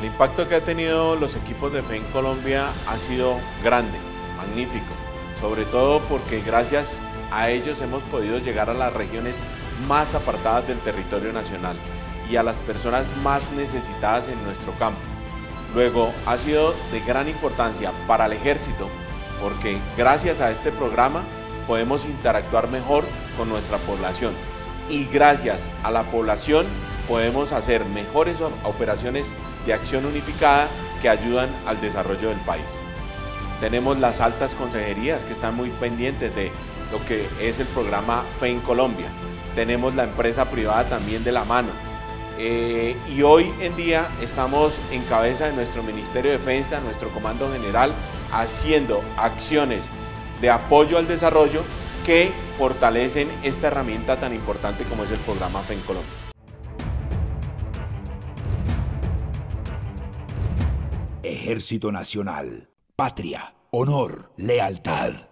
El impacto que ha tenido los equipos de fe en Colombia ha sido grande, magnífico, sobre todo porque gracias a ellos hemos podido llegar a las regiones más apartadas del territorio nacional y a las personas más necesitadas en nuestro campo. Luego, ha sido de gran importancia para el ejército porque gracias a este programa podemos interactuar mejor con nuestra población y gracias a la población podemos hacer mejores operaciones de acción unificada que ayudan al desarrollo del país. Tenemos las altas consejerías que están muy pendientes de lo que es el programa FE en Colombia. Tenemos la empresa privada también de la mano. Eh, y hoy en día estamos en cabeza de nuestro Ministerio de Defensa, nuestro Comando General, haciendo acciones de apoyo al desarrollo que fortalecen esta herramienta tan importante como es el programa FE en Colombia. Ejército Nacional, patria, honor, lealtad.